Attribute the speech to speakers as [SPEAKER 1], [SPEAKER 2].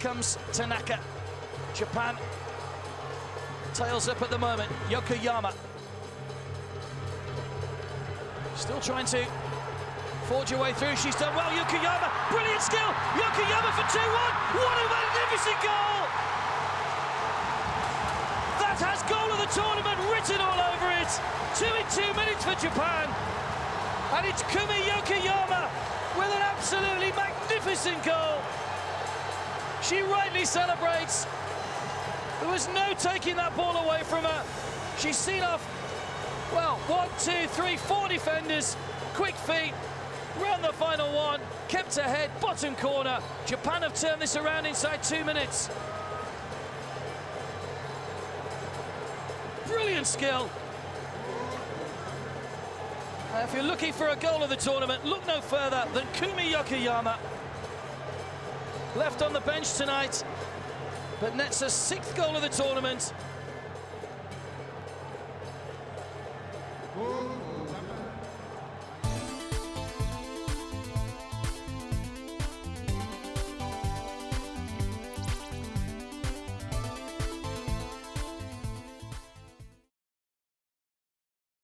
[SPEAKER 1] comes Tanaka. Japan tails up at the moment. Yokoyama still trying to forge her way through. She's done well. Yokoyama, brilliant skill. Yokoyama for 2-1. What a magnificent goal! That has goal of the tournament written all over it. Two in two minutes for Japan. And it's Kumi Yokoyama with an absolutely magnificent goal. She rightly celebrates. There was no taking that ball away from her. She's seen off, well, one, two, three, four defenders. Quick feet, round the final one, kept ahead, bottom corner. Japan have turned this around inside two minutes. Brilliant skill. Uh, if you're looking for a goal of the tournament, look no further than Kumi Yokoyama. Left on the bench tonight, but nets sixth goal of the tournament.
[SPEAKER 2] Ooh.